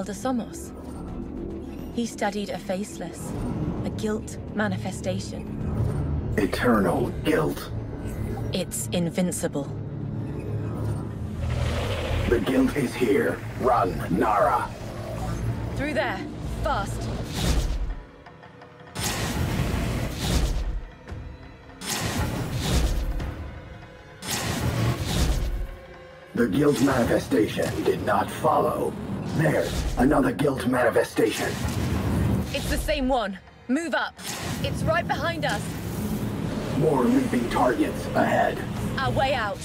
Elder Somos. He studied a faceless, a guilt manifestation. Eternal guilt. It's invincible. The guilt is here. Run, Nara. Through there, fast. The guilt manifestation did not follow. There's another guilt manifestation. It's the same one. Move up. It's right behind us. More leaping targets ahead. Our way out.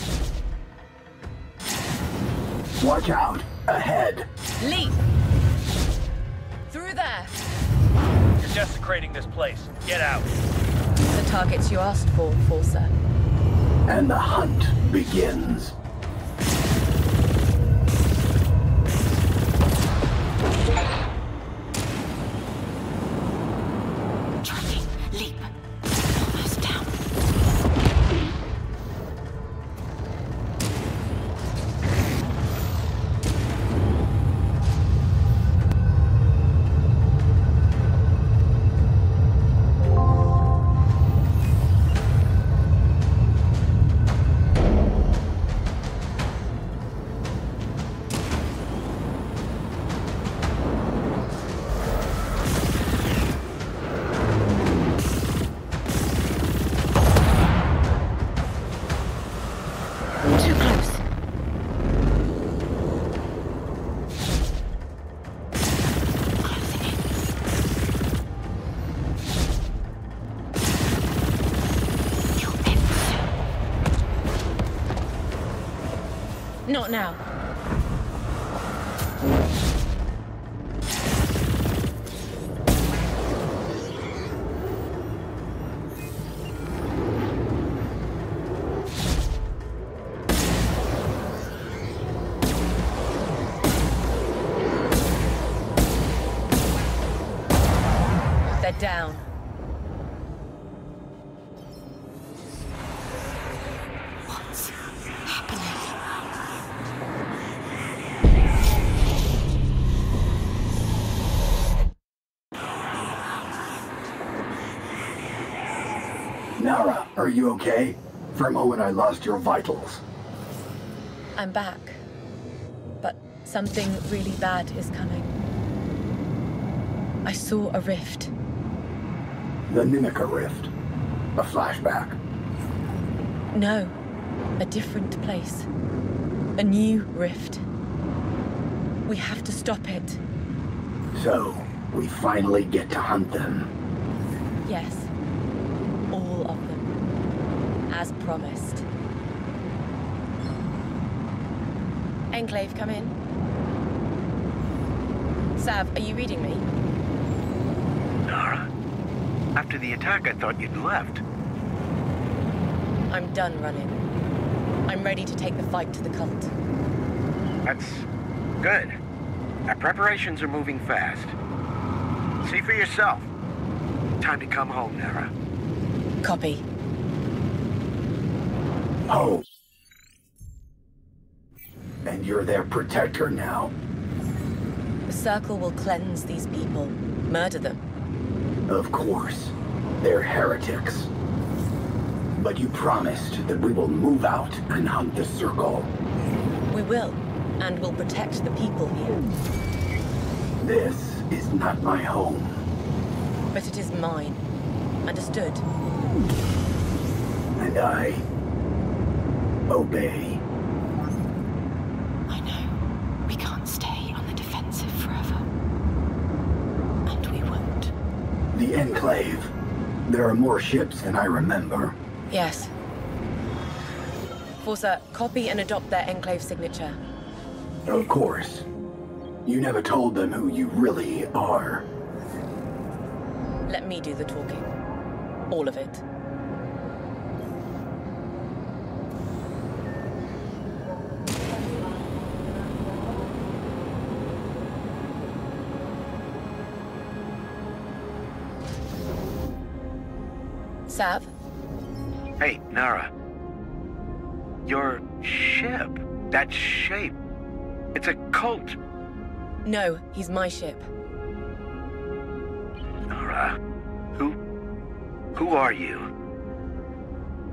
Watch out. Ahead. Leap. Through there. You're desecrating this place. Get out. The targets you asked for, Forcer. And the hunt begins. Now. You okay? For a moment I lost your vitals. I'm back. But something really bad is coming. I saw a rift. The Nimica Rift. A flashback. No, a different place. A new rift. We have to stop it. So, we finally get to hunt them. Yes. All of them. As promised. Enclave, come in. Sav, are you reading me? Nara? After the attack, I thought you'd left. I'm done running. I'm ready to take the fight to the cult. That's good. Our preparations are moving fast. See for yourself. Time to come home, Nara. Copy. Oh. And you're their protector now. The Circle will cleanse these people, murder them. Of course. They're heretics. But you promised that we will move out and hunt the Circle. We will, and will protect the people here. This is not my home. But it is mine. Understood? And I... obey. I know. We can't stay on the defensive forever. And we won't. The Enclave. There are more ships than I remember. Yes. Forza, copy and adopt their Enclave signature. Of course. You never told them who you really are. Let me do the talking. All of it. Sav? Hey, Nara. Your ship. That shape. It's a cult. No, he's my ship. Nara. Who... Who are you?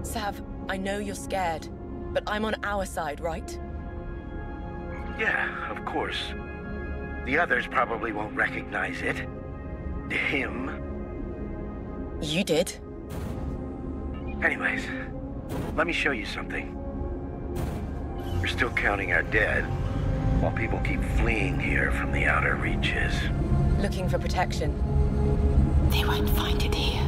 Sav, I know you're scared, but I'm on our side, right? Yeah, of course. The others probably won't recognize it. Him. You did. Anyways, let me show you something. We're still counting our dead, while people keep fleeing here from the outer reaches. Looking for protection. They won't find it here.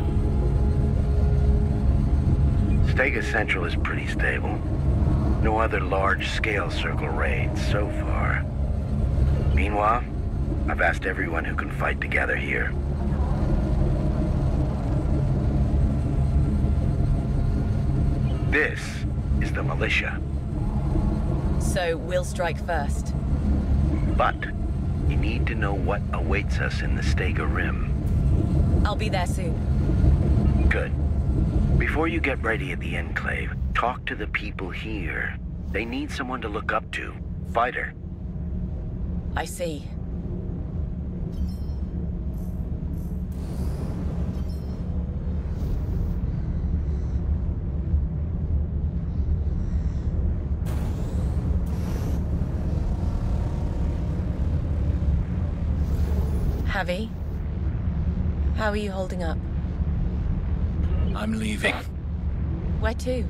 Stega Central is pretty stable. No other large-scale circle raids so far. Meanwhile, I've asked everyone who can fight together here. This is the militia. So we'll strike first. But you need to know what awaits us in the Stega Rim. I'll be there soon. Good. Before you get ready at the Enclave, talk to the people here. They need someone to look up to. Fighter. I see. Javi, how are you holding up? I'm leaving. Where to?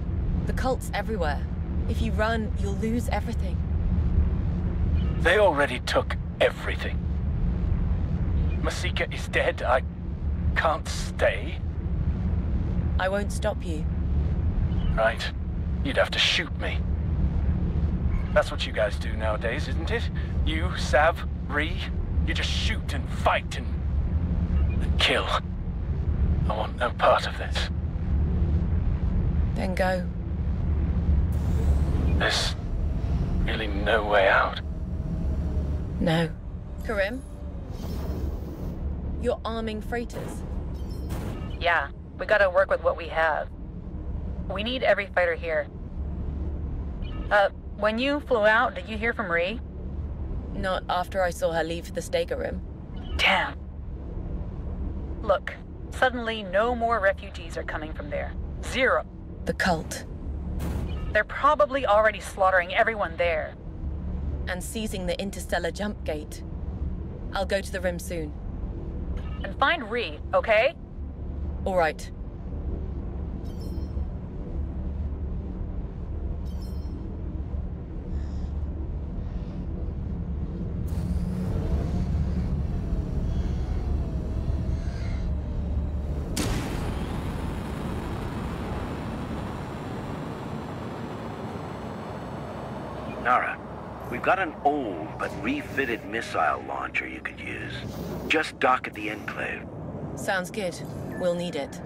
The cult's everywhere. If you run, you'll lose everything. They already took everything. Masika is dead. I can't stay. I won't stop you. Right. You'd have to shoot me. That's what you guys do nowadays, isn't it? You, Sav, Ree, you just shoot and fight and, and kill. I want no part of this. Then go. There's really no way out. No. Karim? You're arming freighters. Yeah, we gotta work with what we have. We need every fighter here. Uh, when you flew out, did you hear from Ree? Not after I saw her leave for the Stega Rim. Damn. Look, suddenly no more refugees are coming from there. Zero. The cult. They're probably already slaughtering everyone there. And seizing the interstellar jump gate. I'll go to the rim soon. And find Ree, okay? All right. Nara, we've got an old but refitted missile launcher you could use. Just dock at the Enclave. Sounds good. We'll need it.